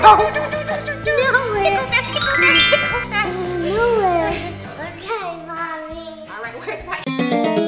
No, no, no, no, no. Nowhere. okay, mommy. All right, where's my...